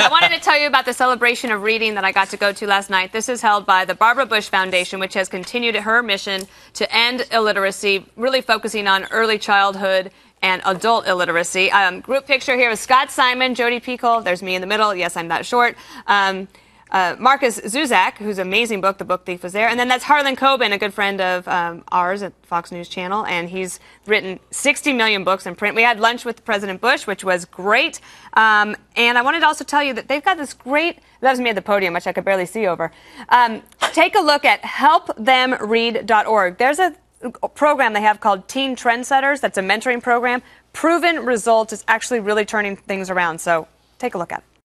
I wanted to tell you about the celebration of reading that I got to go to last night. This is held by the Barbara Bush Foundation, which has continued her mission to end illiteracy, really focusing on early childhood and adult illiteracy. Um, group picture here is Scott Simon, Jodi Picoult. There's me in the middle. Yes, I'm that short. Um, uh, Markus Zusak, whose amazing book, The Book Thief, was there. And then that's Harlan Coben, a good friend of um, ours at Fox News Channel, and he's written 60 million books in print. We had lunch with President Bush, which was great. Um, and I wanted to also tell you that they've got this great, that was me at the podium, which I could barely see over. Um, take a look at helpthemread.org. There's a program they have called Teen Trendsetters. That's a mentoring program. Proven results is actually really turning things around. So take a look at it.